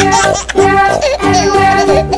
everywhere, everywhere.